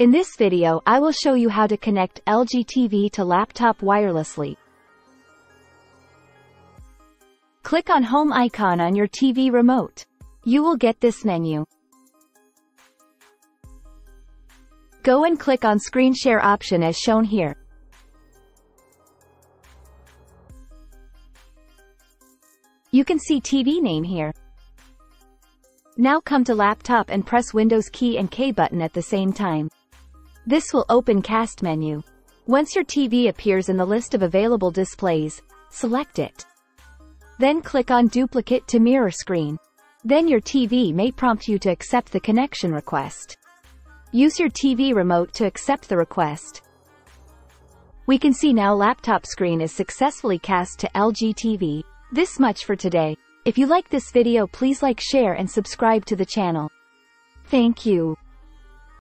In this video I will show you how to connect LG TV to laptop wirelessly. Click on Home icon on your TV remote. You will get this menu. Go and click on Screen Share option as shown here. You can see TV name here. Now come to laptop and press Windows key and K button at the same time. This will open cast menu. Once your TV appears in the list of available displays, select it. Then click on duplicate to mirror screen. Then your TV may prompt you to accept the connection request. Use your TV remote to accept the request. We can see now laptop screen is successfully cast to LG TV. This much for today. If you like this video please like share and subscribe to the channel. Thank you.